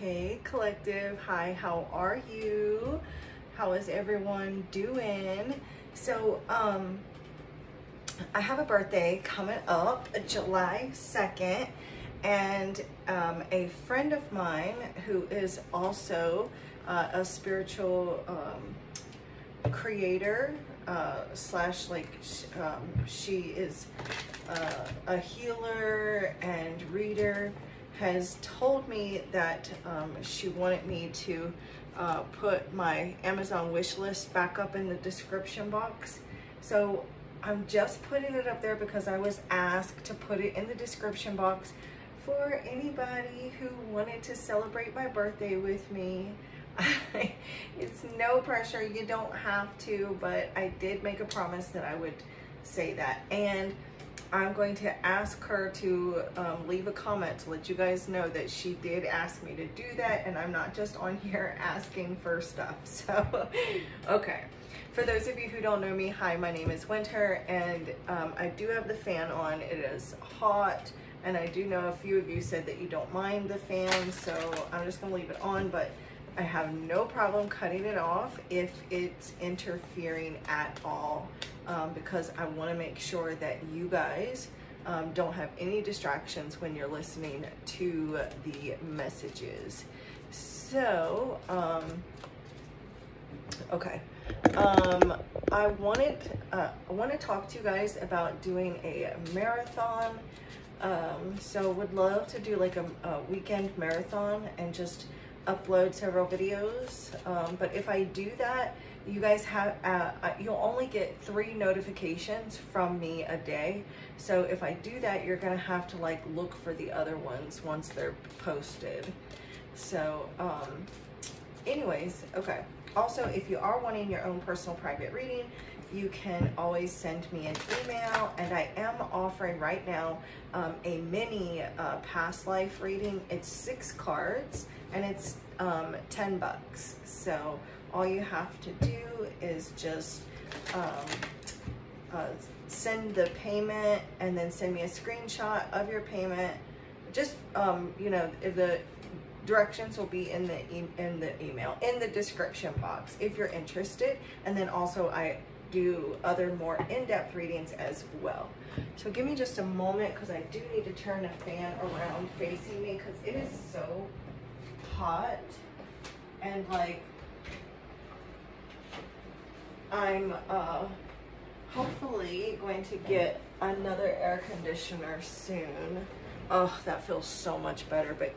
Hey collective, hi, how are you? How is everyone doing? So, um, I have a birthday coming up July 2nd and um, a friend of mine who is also uh, a spiritual um, creator uh, slash like um, she is uh, a healer and reader has told me that um, she wanted me to uh, put my Amazon wish list back up in the description box. So I'm just putting it up there because I was asked to put it in the description box for anybody who wanted to celebrate my birthday with me. it's no pressure, you don't have to, but I did make a promise that I would say that. And I'm going to ask her to um, leave a comment to let you guys know that she did ask me to do that and I'm not just on here asking for stuff. So, okay. For those of you who don't know me, hi, my name is Winter and um, I do have the fan on. It is hot and I do know a few of you said that you don't mind the fan, so I'm just gonna leave it on, but I have no problem cutting it off if it's interfering at all um, because I want to make sure that you guys um, don't have any distractions when you're listening to the messages. So, um, okay. Um, I wanted, uh, I want to talk to you guys about doing a marathon. Um, so would love to do like a, a weekend marathon and just upload several videos. Um, but if I do that, you guys have, uh, uh, you'll only get three notifications from me a day. So if I do that, you're gonna have to like look for the other ones once they're posted. So um, anyways, okay. Also, if you are wanting your own personal private reading, you can always send me an email and I am offering right now um, a mini uh, past life reading. It's six cards and it's um, 10 bucks. So all you have to do is just um, uh, send the payment and then send me a screenshot of your payment. Just, um, you know, the directions will be in the e in the email in the description box if you're interested. And then also I do other more in-depth readings as well. So give me just a moment because I do need to turn the fan around facing me because it is so hot. And like I'm uh, hopefully going to get another air conditioner soon. Oh, that feels so much better, but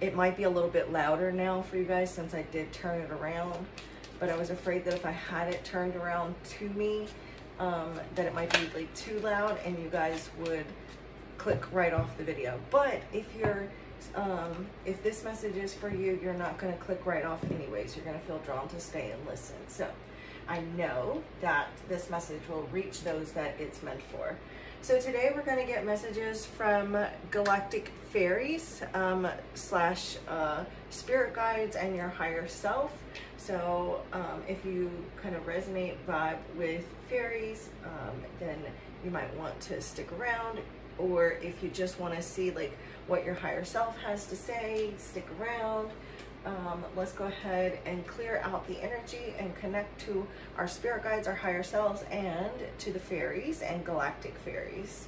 it might be a little bit louder now for you guys since I did turn it around. But I was afraid that if I had it turned around to me, um, that it might be like too loud and you guys would click right off the video. But if you're um, if this message is for you, you're not going to click right off anyways. You're going to feel drawn to stay and listen. So I know that this message will reach those that it's meant for. So today we're going to get messages from galactic fairies um, slash uh, spirit guides and your higher self. So um, if you kind of resonate vibe with fairies, um, then you might want to stick around. Or if you just want to see like what your higher self has to say. Stick around. Um, let's go ahead and clear out the energy and connect to our spirit guides, our higher selves, and to the fairies and galactic fairies.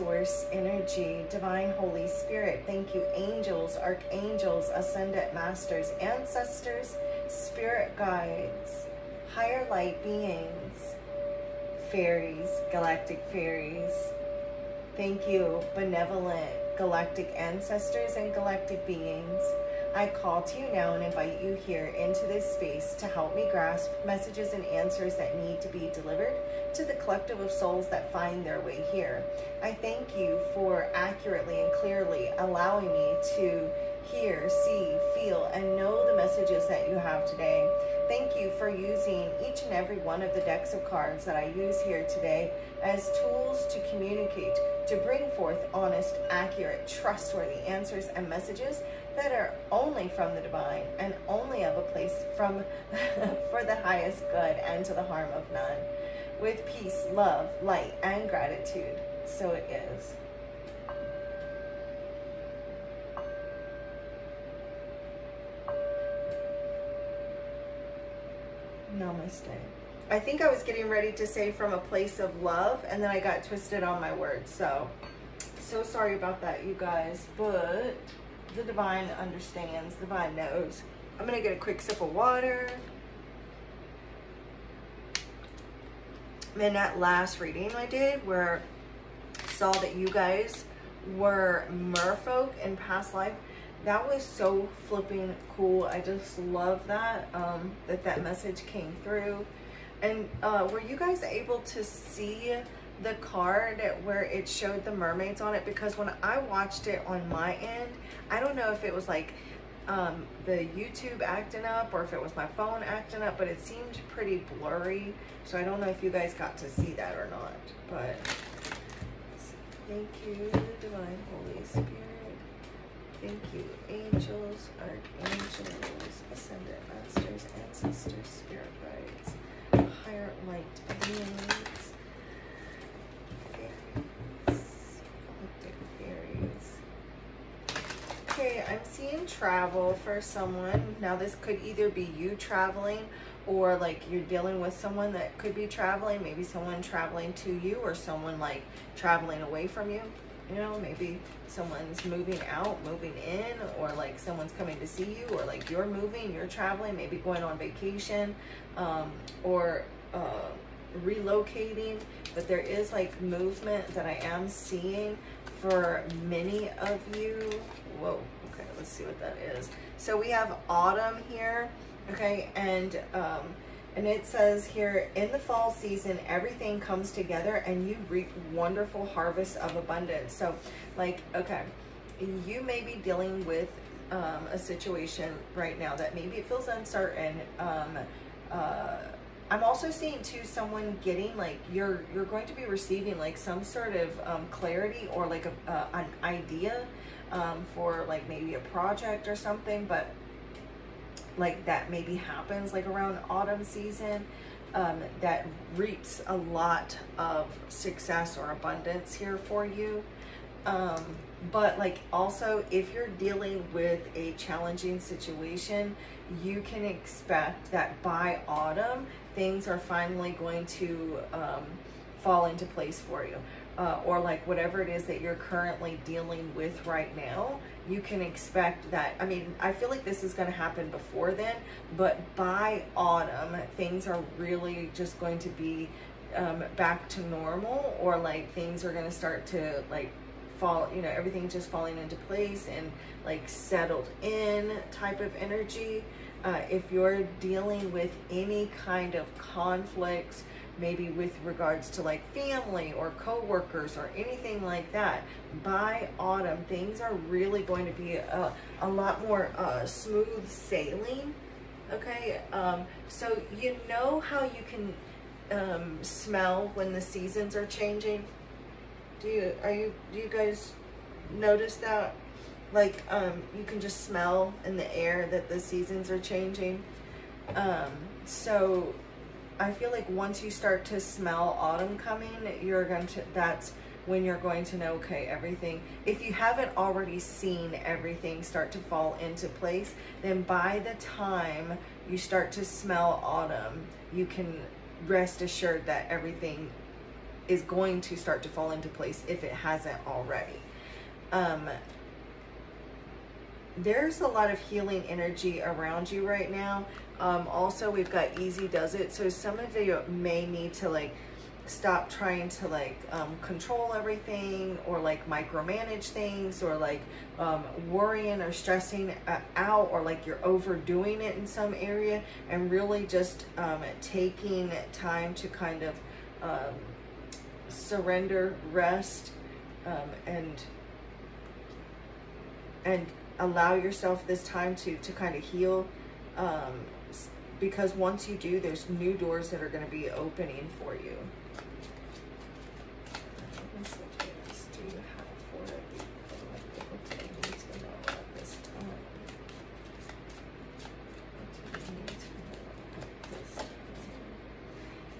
Source Energy, Divine Holy Spirit. Thank you, angels, archangels, ascended masters, ancestors, spirit guides, higher light beings, fairies, galactic fairies. Thank you, benevolent galactic ancestors and galactic beings, I call to you now and invite you here into this space to help me grasp messages and answers that need to be delivered to the collective of souls that find their way here. I thank you for accurately and clearly allowing me to hear, see, feel, and know the messages that you have today. Thank you for using each and every one of the decks of cards that I use here today as tools to communicate, to bring forth honest, accurate, trustworthy answers and messages that are only from the divine and only of a place from for the highest good and to the harm of none. With peace, love, light, and gratitude. So it is. Namaste. I think I was getting ready to say from a place of love, and then I got twisted on my words. So, so sorry about that, you guys. But the divine understands, the divine knows. I'm to get a quick sip of water. In that last reading I did, where I saw that you guys were merfolk in past life, that was so flipping cool. I just love that, um, that that message came through. And uh, were you guys able to see the card where it showed the mermaids on it? Because when I watched it on my end, I don't know if it was like um, the YouTube acting up or if it was my phone acting up, but it seemed pretty blurry. So I don't know if you guys got to see that or not. But thank you, Divine Holy Spirit. Thank you, angels, archangels, ascended masters, ancestors, spirit guides, higher light beings, Okay, I'm seeing travel for someone. Now this could either be you traveling or like you're dealing with someone that could be traveling, maybe someone traveling to you or someone like traveling away from you you know maybe someone's moving out moving in or like someone's coming to see you or like you're moving you're traveling maybe going on vacation um, or uh, relocating but there is like movement that I am seeing for many of you whoa okay let's see what that is so we have autumn here okay and um, and it says here, in the fall season, everything comes together and you reap wonderful harvests of abundance. So like, okay, you may be dealing with um, a situation right now that maybe it feels uncertain. Um, uh, I'm also seeing too someone getting like you're you're going to be receiving like some sort of um, clarity or like a, uh, an idea um, for like maybe a project or something, but like that maybe happens like around autumn season um, that reaps a lot of success or abundance here for you. Um, but like also if you're dealing with a challenging situation, you can expect that by autumn, things are finally going to um, fall into place for you. Uh, or like whatever it is that you're currently dealing with right now, you can expect that. I mean, I feel like this is going to happen before then, but by autumn, things are really just going to be um, back to normal, or like things are going to start to like fall, you know, everything just falling into place and like settled in type of energy. Uh, if you're dealing with any kind of conflicts, maybe with regards to like family or co-workers or anything like that by autumn things are really going to be a, a lot more uh, smooth sailing okay um, so you know how you can um, smell when the seasons are changing do you are you do you guys notice that like um, you can just smell in the air that the seasons are changing? Um, so I feel like once you start to smell autumn coming, you're going to, that's when you're going to know, okay, everything, if you haven't already seen everything start to fall into place, then by the time you start to smell autumn, you can rest assured that everything is going to start to fall into place if it hasn't already. Um, there's a lot of healing energy around you right now. Um, also, we've got Easy Does It. So some of you may need to like stop trying to like um, control everything or like micromanage things or like um, worrying or stressing out or like you're overdoing it in some area and really just um, taking time to kind of um, surrender, rest, um, and and allow yourself this time to to kind of heal um, because once you do, there's new doors that are going to be opening for you.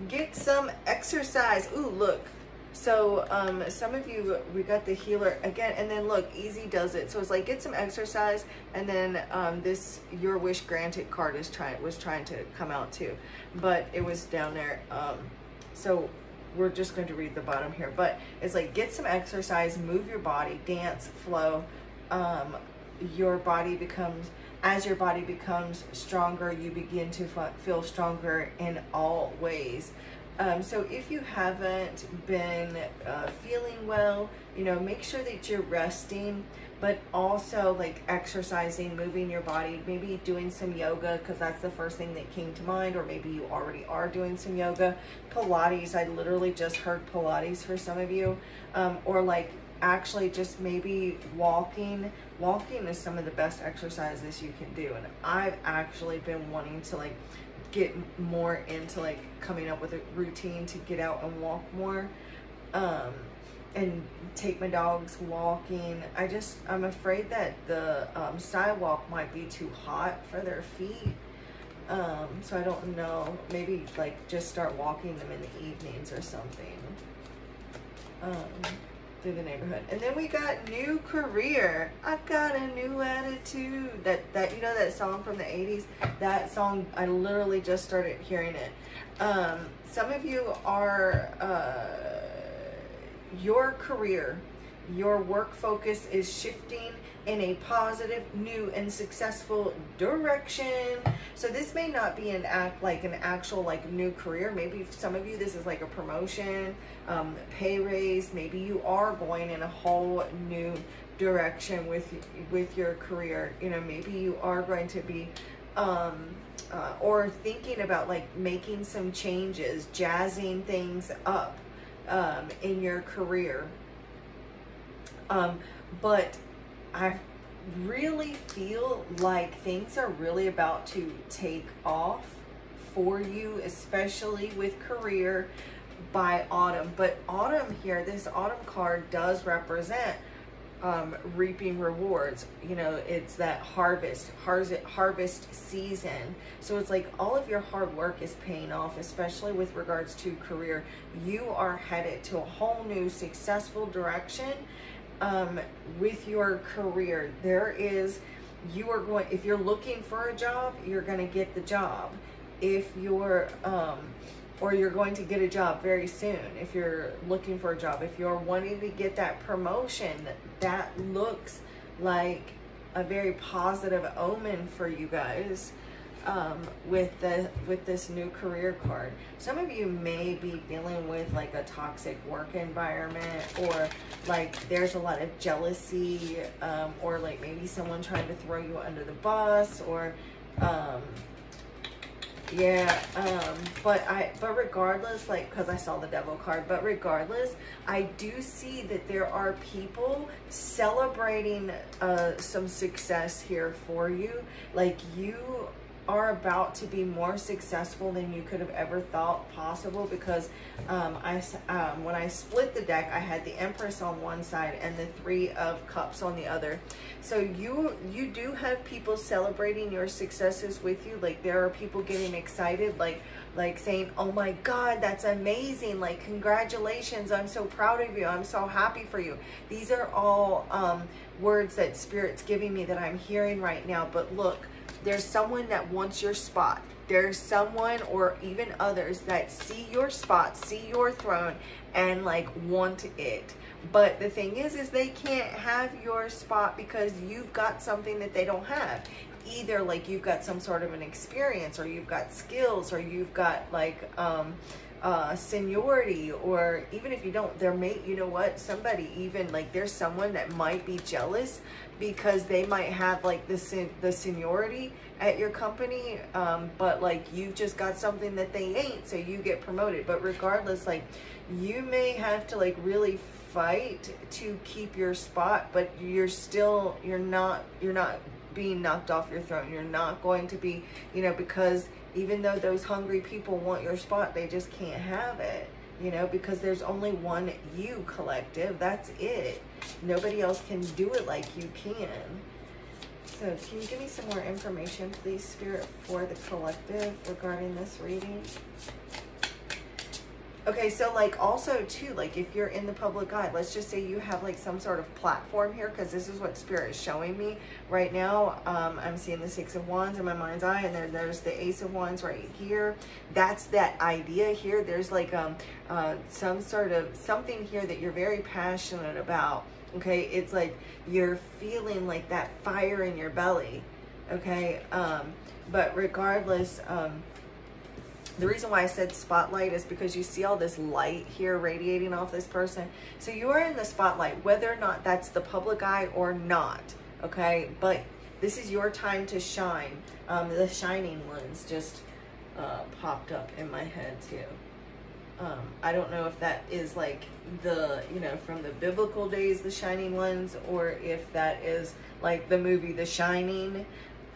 Get some exercise. Ooh, look. So um, some of you, we got the healer again, and then look, easy does it. So it's like get some exercise, and then um, this your wish granted card is trying was trying to come out too, but it was down there. Um, so we're just going to read the bottom here, but it's like get some exercise, move your body, dance, flow. Um, your body becomes as your body becomes stronger, you begin to feel stronger in all ways. Um, so if you haven't been uh, feeling well, you know, make sure that you're resting, but also like exercising, moving your body, maybe doing some yoga because that's the first thing that came to mind, or maybe you already are doing some yoga. Pilates, I literally just heard Pilates for some of you, um, or like actually just maybe walking. Walking is some of the best exercises you can do, and I've actually been wanting to like get more into like coming up with a routine to get out and walk more um, and take my dogs walking. I just, I'm afraid that the um, sidewalk might be too hot for their feet. Um, so I don't know, maybe like just start walking them in the evenings or something. Um, through the neighborhood. And then we got new career. I've got a new attitude. That that you know that song from the 80s? That song I literally just started hearing it. Um, some of you are uh, your career, your work focus is shifting in a positive, new, and successful direction. So this may not be an act like an actual like new career. Maybe some of you this is like a promotion, um, pay raise. Maybe you are going in a whole new direction with with your career. You know, maybe you are going to be um, uh, or thinking about like making some changes, jazzing things up um, in your career. Um, but I really feel like things are really about to take off for you, especially with career by autumn. But autumn here, this autumn card does represent um, reaping rewards. You know, it's that harvest, harvest, harvest season. So it's like all of your hard work is paying off, especially with regards to career. You are headed to a whole new successful direction um, with your career. There is, you are going, if you're looking for a job, you're going to get the job. If you're, um, or you're going to get a job very soon if you're looking for a job. If you're wanting to get that promotion, that looks like a very positive omen for you guys um, with the with this new career card. Some of you may be dealing with like a toxic work environment or like there's a lot of jealousy um, or like maybe someone trying to throw you under the bus or um, yeah, um, but I, but regardless, like, cause I saw the devil card, but regardless, I do see that there are people celebrating, uh, some success here for you. Like you are about to be more successful than you could have ever thought possible because um, I, um, when I split the deck, I had the Empress on one side and the Three of Cups on the other. So you you do have people celebrating your successes with you. Like there are people getting excited, like like saying, "Oh my God, that's amazing! Like congratulations! I'm so proud of you. I'm so happy for you." These are all um, words that Spirit's giving me that I'm hearing right now. But look there's someone that wants your spot. There's someone or even others that see your spot, see your throne, and like want it. But the thing is, is they can't have your spot because you've got something that they don't have. Either like you've got some sort of an experience or you've got skills or you've got like, um, uh, seniority or even if you don't there may you know what? Somebody even like there's someone that might be jealous because they might have like the sen- the seniority at your company um, but like you've just got something that they ain't so you get promoted. But regardless like you may have to like really fight to keep your spot but you're still you're not you're not being knocked off your throne you're not going to be you know because even though those hungry people want your spot, they just can't have it, you know, because there's only one you collective. That's it. Nobody else can do it like you can. So can you give me some more information, please, Spirit, for the collective regarding this reading? Okay, so like also too, like if you're in the public eye, let's just say you have like some sort of platform here, because this is what Spirit is showing me right now. Um, I'm seeing the Six of Wands in my mind's eye, and then there's the Ace of Wands right here. That's that idea here. There's like um, uh, some sort of something here that you're very passionate about. Okay, it's like you're feeling like that fire in your belly. Okay, um, but regardless, um, the reason why I said spotlight is because you see all this light here radiating off this person. So you are in the spotlight, whether or not that's the public eye or not, okay? But this is your time to shine. Um, the shining ones just uh, popped up in my head too. Um, I don't know if that is like the, you know, from the biblical days, the shining ones, or if that is like the movie The Shining.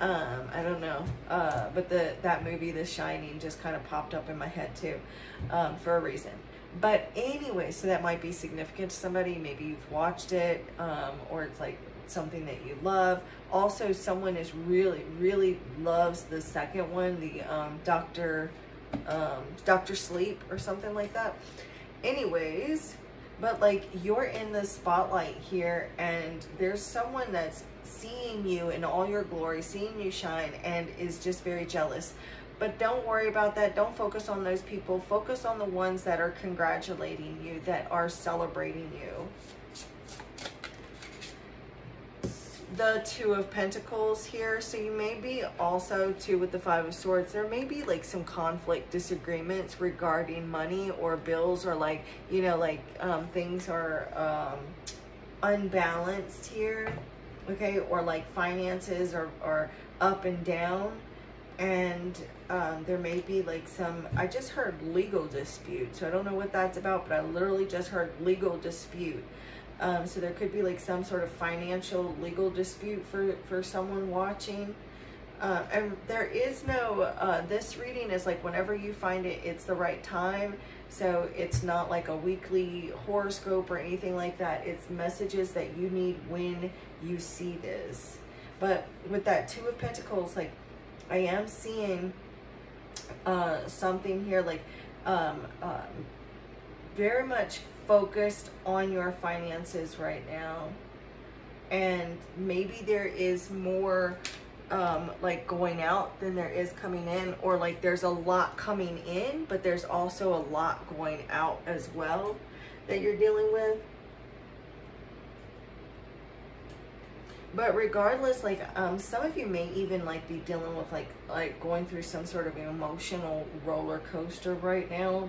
Um, I don't know. Uh, but the that movie, The Shining, just kind of popped up in my head too, um, for a reason. But anyway, so that might be significant to somebody. Maybe you've watched it, um, or it's like something that you love. Also, someone is really, really loves the second one, the um, Doctor um, Doctor Sleep or something like that. Anyways, but like you're in the spotlight here, and there's someone that's seeing you in all your glory, seeing you shine, and is just very jealous. But don't worry about that. Don't focus on those people. Focus on the ones that are congratulating you, that are celebrating you. The Two of Pentacles here. So you may be also, too, with the Five of Swords, there may be like some conflict, disagreements regarding money or bills or like, you know, like um, things are um, unbalanced here okay, or like finances are, are up and down. And um, there may be like some, I just heard legal dispute. So I don't know what that's about, but I literally just heard legal dispute. Um, so there could be like some sort of financial legal dispute for, for someone watching. Uh, and there is no, uh, this reading is like whenever you find it, it's the right time. So it's not like a weekly horoscope or anything like that. It's messages that you need when you see this. But with that Two of Pentacles, like I am seeing uh, something here like um, uh, very much focused on your finances right now. And maybe there is more um, like going out than there is coming in, or like there's a lot coming in, but there's also a lot going out as well that you're dealing with. But regardless, like um, some of you may even like be dealing with like like going through some sort of emotional roller coaster right now.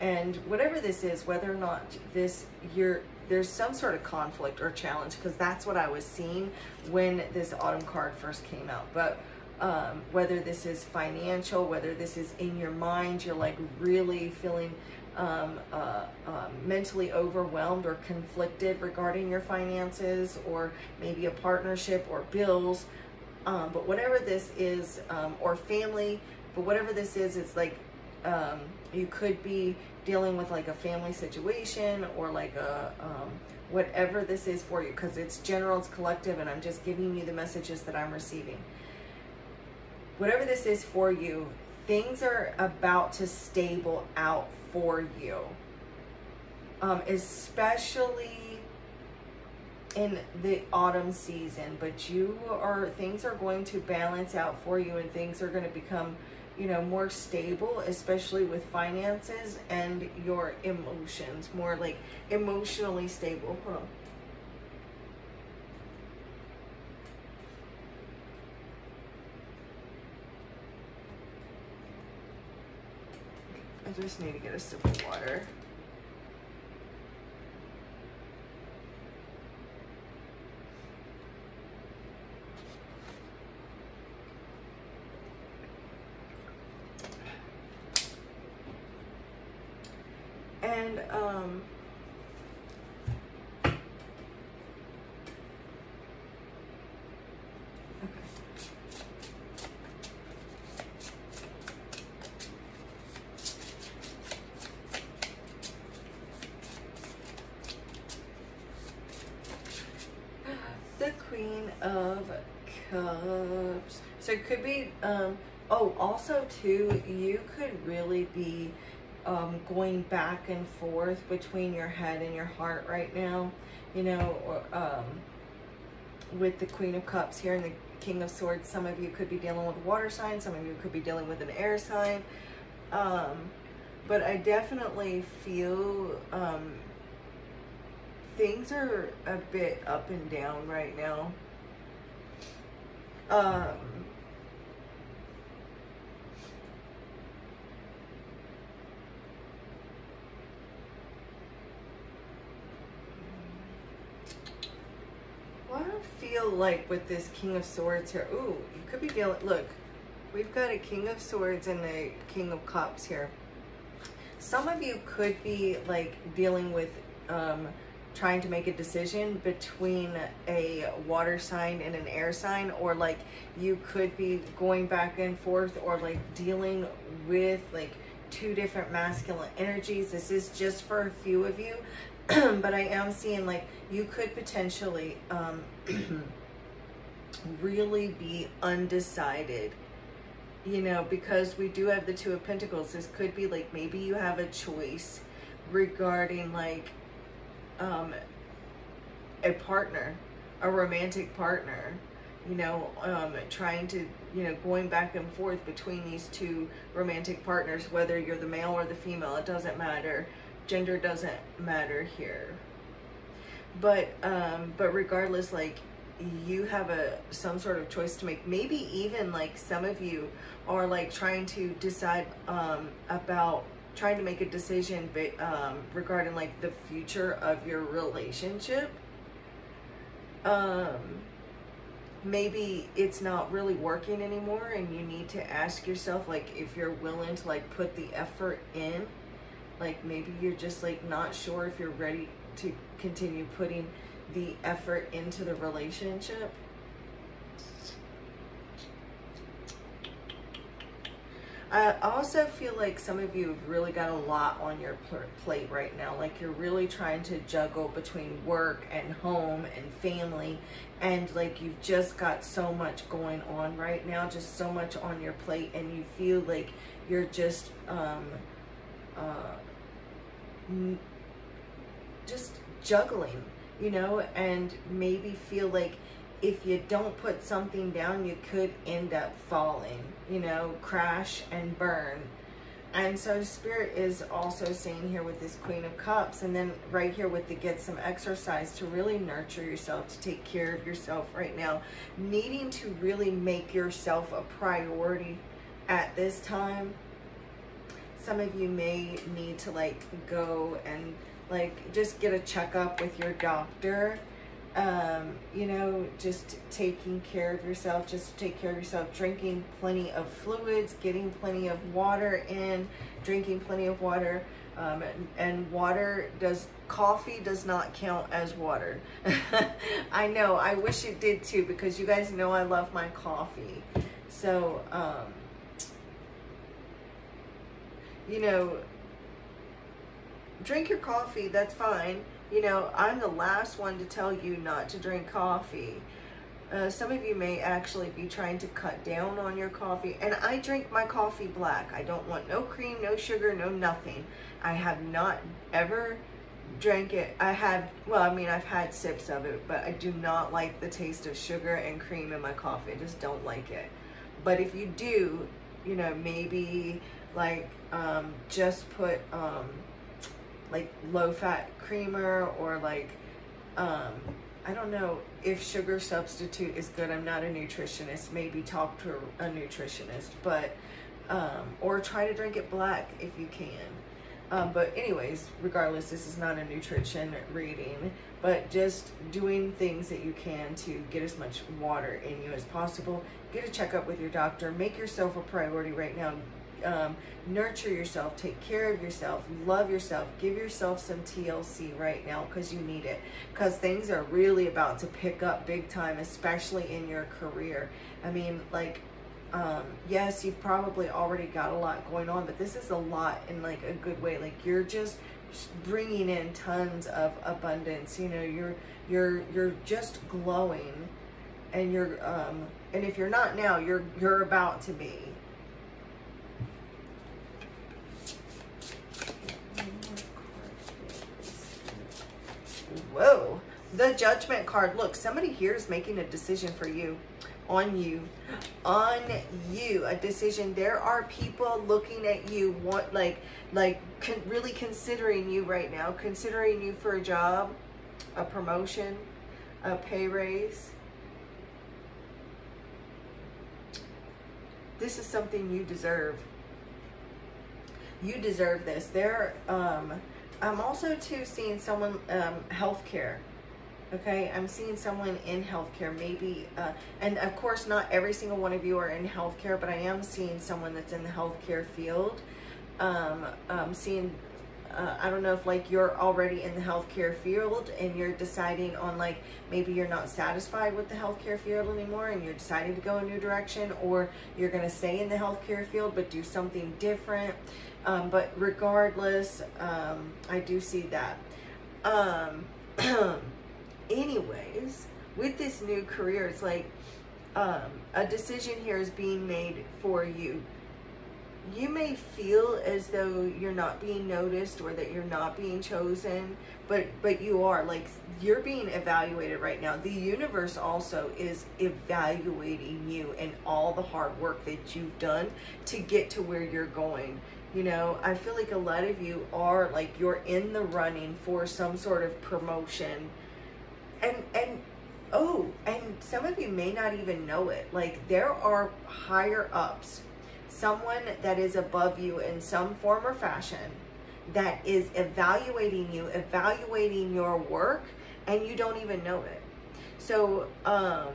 And whatever this is, whether or not this you're there's some sort of conflict or challenge because that's what I was seeing when this autumn card first came out. But um, whether this is financial, whether this is in your mind, you're like really feeling um, uh, uh, mentally overwhelmed or conflicted regarding your finances or maybe a partnership or bills. Um, but whatever this is, um, or family, but whatever this is, it's like um, you could be dealing with like a family situation or like a um, whatever this is for you because it's general, it's collective, and I'm just giving you the messages that I'm receiving. Whatever this is for you, things are about to stable out for you, um, especially in the autumn season. But you are things are going to balance out for you, and things are going to become you know, more stable, especially with finances and your emotions, more like emotionally stable. Huh? I just need to get a sip of water. And um the Queen of It could be, um, oh, also too, you could really be um, going back and forth between your head and your heart right now, you know, or, um, with the Queen of Cups here and the King of Swords. Some of you could be dealing with water sign, some of you could be dealing with an air sign. Um, but I definitely feel um, things are a bit up and down right now. Um, well, I don't feel like with this King of Swords here. Ooh, you could be dealing. Look, we've got a King of Swords and a King of Cups here. Some of you could be like dealing with um, trying to make a decision between a water sign and an air sign or like you could be going back and forth or like dealing with like two different masculine energies this is just for a few of you but i am seeing like you could potentially um really be undecided you know because we do have the two of pentacles this could be like maybe you have a choice regarding like um, a partner, a romantic partner, you know, um, trying to, you know, going back and forth between these two romantic partners, whether you're the male or the female, it doesn't matter. Gender doesn't matter here. But, um, but regardless, like, you have a some sort of choice to make maybe even like some of you are like trying to decide um about trying to make a decision um, regarding like the future of your relationship um maybe it's not really working anymore and you need to ask yourself like if you're willing to like put the effort in like maybe you're just like not sure if you're ready to continue putting the effort into the relationship I also feel like some of you have really got a lot on your plate right now. Like you're really trying to juggle between work and home and family. And like you've just got so much going on right now, just so much on your plate. And you feel like you're just, um, uh, just juggling, you know, and maybe feel like if you don't put something down, you could end up falling, you know, crash and burn. And so Spirit is also saying here with this Queen of Cups, and then right here with the get some exercise to really nurture yourself, to take care of yourself right now, needing to really make yourself a priority at this time. Some of you may need to like go and like just get a checkup with your doctor um, you know, just taking care of yourself, just take care of yourself, drinking plenty of fluids, getting plenty of water in, drinking plenty of water. Um, and, and, water does, coffee does not count as water. I know, I wish it did too, because you guys know I love my coffee. So, um, you know, drink your coffee, that's fine you know, I'm the last one to tell you not to drink coffee. Uh, some of you may actually be trying to cut down on your coffee. And I drink my coffee black. I don't want no cream, no sugar, no nothing. I have not ever drank it. I have, well, I mean, I've had sips of it, but I do not like the taste of sugar and cream in my coffee. I just don't like it. But if you do, you know, maybe like um, just put um, like low fat creamer or like um, I don't know if sugar substitute is good. I'm not a nutritionist. Maybe talk to a nutritionist, but um, or try to drink it black if you can. Um, but anyways, regardless, this is not a nutrition reading, but just doing things that you can to get as much water in you as possible. Get a checkup with your doctor. Make yourself a priority right now. Um, nurture yourself, take care of yourself, love yourself, give yourself some TLC right now because you need it. Because things are really about to pick up big time, especially in your career. I mean, like, um, yes, you've probably already got a lot going on, but this is a lot in like a good way. Like you're just bringing in tons of abundance. You know, you're you're you're just glowing, and you're um, and if you're not now, you're you're about to be. Whoa, the judgment card. Look, somebody here is making a decision for you. On you. On you. A decision. There are people looking at you want, like like con really considering you right now. Considering you for a job a promotion a pay raise. This is something you deserve. You deserve this. There um i'm also too seeing someone um healthcare okay? I'm seeing someone in healthcare maybe uh, and of course not every single one of you are in healthcare but i am seeing someone that's in the healthcare field. Um, i'm seeing uh, i don't know if like you're already in the healthcare field and you're deciding on like maybe you're not satisfied with the healthcare field anymore and you're deciding to go a new direction or you're going to stay in the healthcare field but do something different. Um, but regardless um, i do see that. Um, anyways, with this new career, it's like um, a decision here is being made for you. You may feel as though you're not being noticed or that you're not being chosen, but but you are. Like you're being evaluated right now. The universe also is evaluating you and all the hard work that you've done to get to where you're going you know i feel like a lot of you are like you're in the running for some sort of promotion and and oh and some of you may not even know it. Like there are higher ups someone that is above you in some form or fashion that is evaluating you evaluating your work and you don't even know it. So um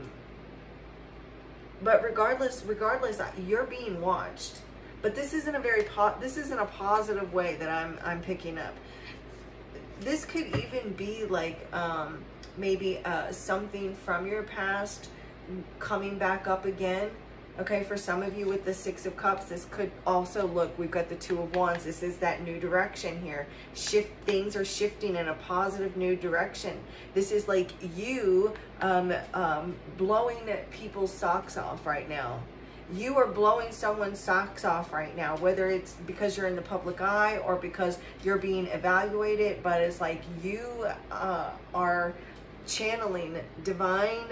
but regardless regardless you're being watched. But this isn't a very po- this isn't a positive way that i'm i'm picking up. This could even be like um maybe uh, something from your past coming back up again. Okay, for some of you with the Six of Cups, this could also look, we've got the Two of Wands. This is that new direction here. Shift Things are shifting in a positive new direction. This is like you um, um, blowing people's socks off right now you are blowing someone's socks off right now, whether it's because you're in the public eye or because you're being evaluated, but it's like you uh, are channeling divine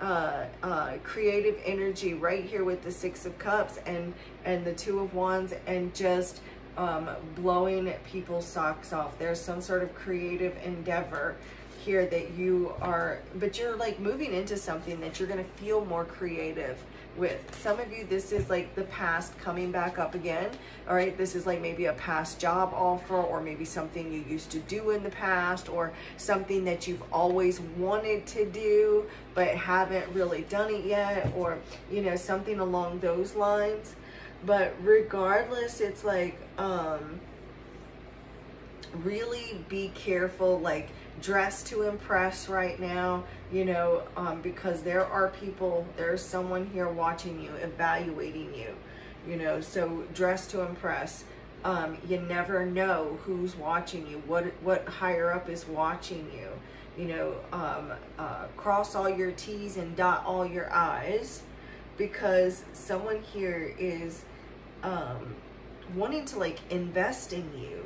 uh, uh, creative energy right here with the Six of Cups and, and the Two of Wands and just um, blowing people's socks off. There's some sort of creative endeavor here that you are, but you're like moving into something that you're going to feel more creative with. Some of you, this is like the past coming back up again. All right, this is like maybe a past job offer or maybe something you used to do in the past or something that you've always wanted to do but haven't really done it yet or, you know, something along those lines. But regardless, it's like, um, really be careful, like, dress to impress right now, you know, um, because there are people, there's someone here watching you, evaluating you, you know, so dress to impress. Um, you never know who's watching you, what what higher up is watching you. You know, um, uh, cross all your T's and dot all your I's because someone here is um, wanting to like invest in you.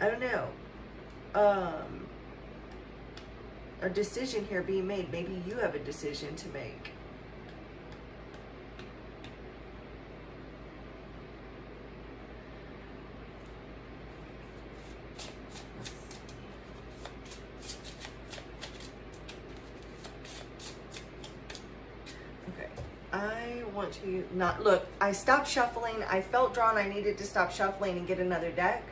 I don't know um, a decision here being made. Maybe you have a decision to make. Okay, I want to not look. I stopped shuffling. I felt drawn. I needed to stop shuffling and get another deck.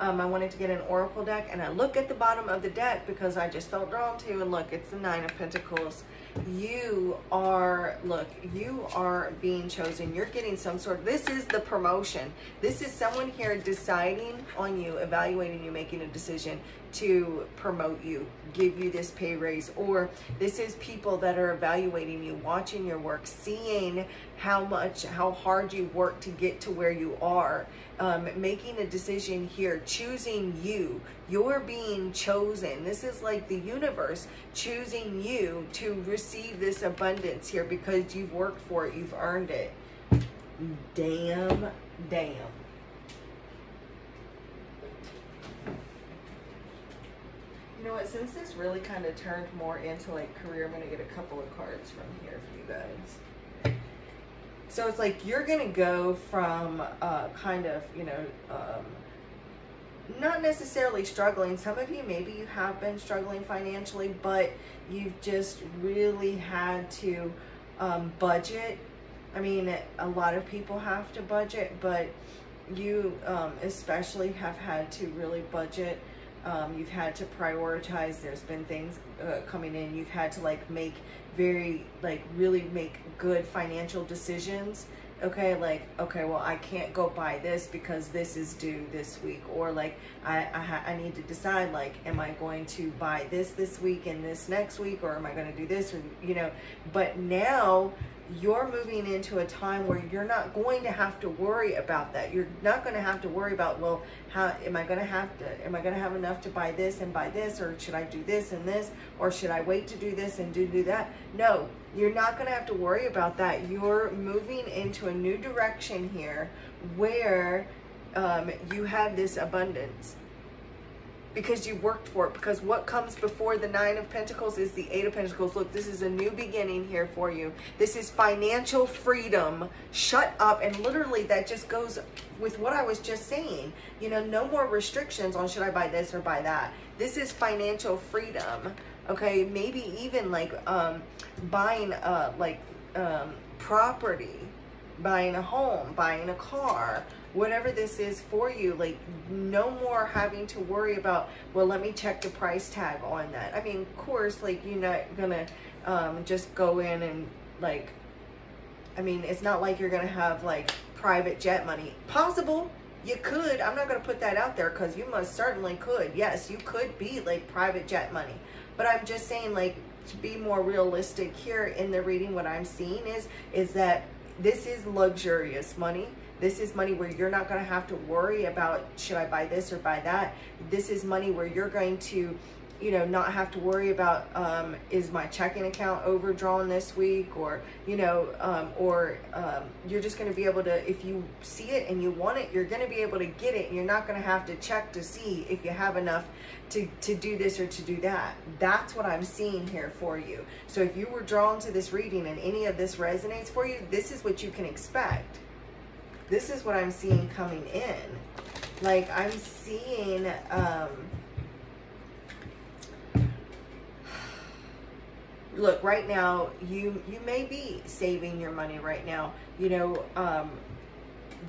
Um, I wanted to get an oracle deck, and I look at the bottom of the deck because I just felt drawn to. And look, it's the Nine of Pentacles. You are look. You are being chosen. You're getting some sort. This is the promotion. This is someone here deciding on you, evaluating you, making a decision to promote you, give you this pay raise, or this is people that are evaluating you, watching your work, seeing how much, how hard you work to get to where you are, um, making a decision here, choosing you. You're being chosen. This is like the universe choosing you to receive this abundance here because you've worked for it, you've earned it. Damn, damn. You know what, since this really kind of turned more into like career, I'm going to get a couple of cards from here for you guys. So it's like you're going to go from uh, kind of, you know, um, not necessarily struggling. Some of you, maybe you have been struggling financially, but you've just really had to um, budget. I mean, a lot of people have to budget, but you um, especially have had to really budget um, you've had to prioritize there's been things uh, coming in you've had to like make very like really make good financial decisions okay like okay well i can't go buy this because this is due this week or like i i, I need to decide like am i going to buy this this week and this next week or am i going to do this or you know but now you're moving into a time where you're not going to have to worry about that. You're not going to have to worry about, well, how am I going to have to, am I going to have enough to buy this and buy this, or should I do this and this, or should I wait to do this and do, do that? No, you're not going to have to worry about that. You're moving into a new direction here where um, you have this abundance because you worked for it. Because what comes before the Nine of Pentacles is the Eight of Pentacles. Look, this is a new beginning here for you. This is financial freedom. Shut up. And literally, that just goes with what I was just saying. You know, no more restrictions on should I buy this or buy that. This is financial freedom. Okay, maybe even like um, buying uh, like um, property, buying a home, buying a car whatever this is for you like no more having to worry about well let me check the price tag on that. I mean of course like you're not gonna um, just go in and like i mean it's not like you're gonna have like private jet money. Possible. You could. I'm not gonna put that out there because you most certainly could. Yes you could be like private jet money but i'm just saying like to be more realistic here in the reading what i'm seeing is is that this is luxurious money this is money where you're not going to have to worry about should I buy this or buy that. This is money where you're going to you know, not have to worry about um, is my checking account overdrawn this week or, you know, um, or um, you're just going to be able to, if you see it and you want it, you're going to be able to get it. You're not going to have to check to see if you have enough to, to do this or to do that. That's what I'm seeing here for you. So if you were drawn to this reading and any of this resonates for you, this is what you can expect this is what I'm seeing coming in. Like I'm seeing, um, look, right now, you, you may be saving your money right now, you know, um,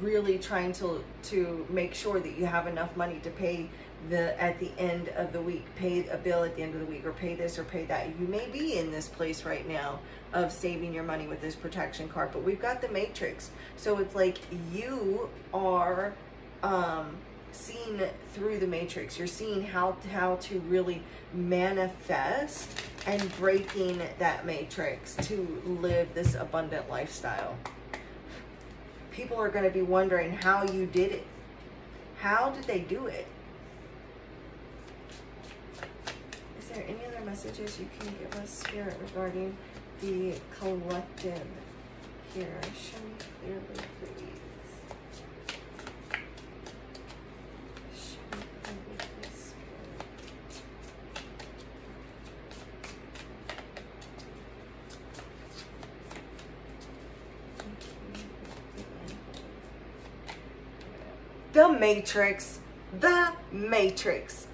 really trying to, to make sure that you have enough money to pay the at the end of the week pay a bill at the end of the week or pay this or pay that. You may be in this place right now of saving your money with this protection card but we've got the matrix. So it's like you are um seeing through the matrix. You're seeing how how to really manifest and breaking that matrix to live this abundant lifestyle people are going to be wondering how you did it how did they do it? Is there any other messages you can give us, Spirit, regarding the collective here? Show me clearly, please. The Matrix. The Matrix.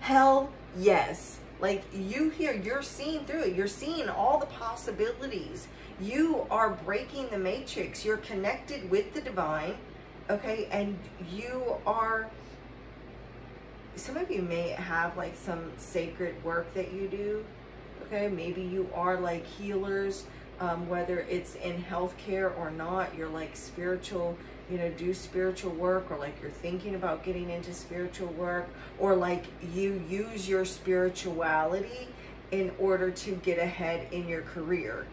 Hell yes. Like you here, you're seeing through it. You're seeing all the possibilities. You are breaking the matrix. You're connected with the divine, okay? And you are some of you may have like some sacred work that you do okay maybe you are like healers um, whether it's in healthcare or not you're like spiritual you know do spiritual work or like you're thinking about getting into spiritual work or like you use your spirituality in order to get ahead in your career.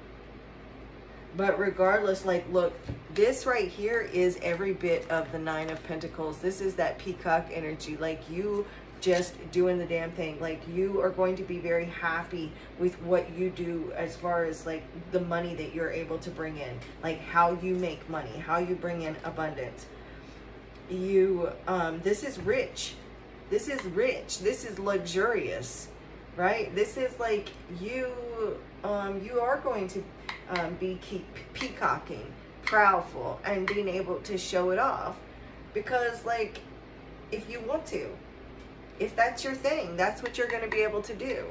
But regardless like look this right here is every bit of the nine of pentacles. This is that peacock energy. Like you just doing the damn thing. Like you are going to be very happy with what you do as far as like the money that you're able to bring in, like how you make money, how you bring in abundance. You, um, this is rich. This is rich. This is luxurious, right? This is like you, um, you are going to um, be keep peacocking, proudful, and being able to show it off because like if you want to if that's your thing, that's what you're going to be able to do.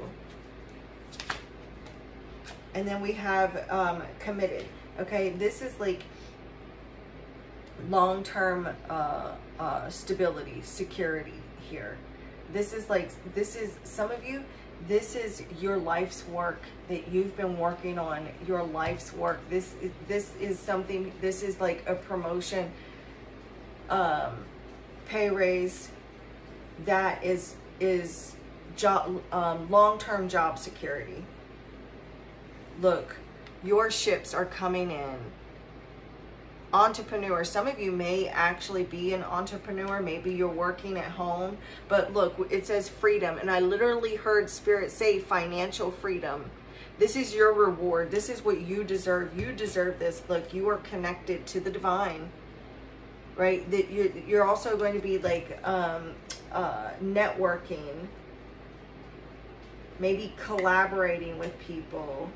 And then we have um, committed. Okay, this is like long-term uh, uh, stability, security here. This is like, this is, some of you, this is your life's work that you've been working on, your life's work. This is, this is something, this is like a promotion, um, pay raise, that is is job um, long-term job security. Look, your ships are coming in. Entrepreneur, some of you may actually be an entrepreneur. Maybe you're working at home. But look, it says freedom. And I literally heard Spirit say financial freedom. This is your reward. This is what you deserve. You deserve this. Look, you are connected to the divine right? That you're, you're also going to be like um, uh, networking, maybe collaborating with people.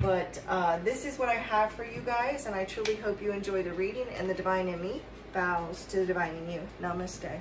But uh, this is what I have for you guys, and I truly hope you enjoy the reading. And the divine in me bows to the divine in you. Namaste.